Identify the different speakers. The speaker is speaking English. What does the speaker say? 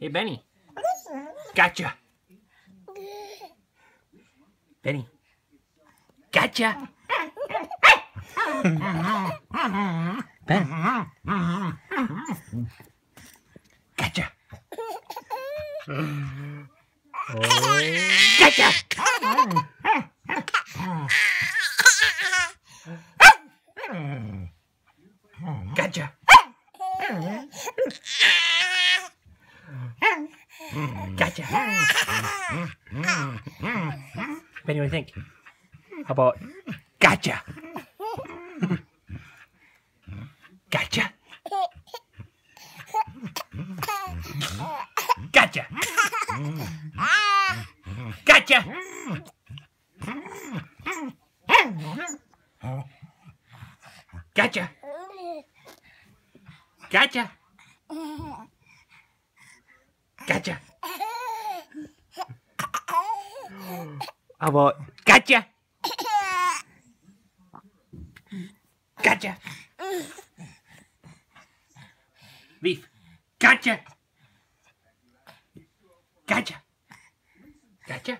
Speaker 1: Hey, Benny. Gotcha. Benny. Gotcha. ben. Gotcha. Oh. Gotcha. Gotcha. Gotcha. Benny, what do you think? How about gotcha? Gotcha. Gotcha. Gotcha. Gotcha. Gotcha. Gotcha. How about gotcha? Gotcha. Leaf. Gotcha. Gotcha. Gotcha.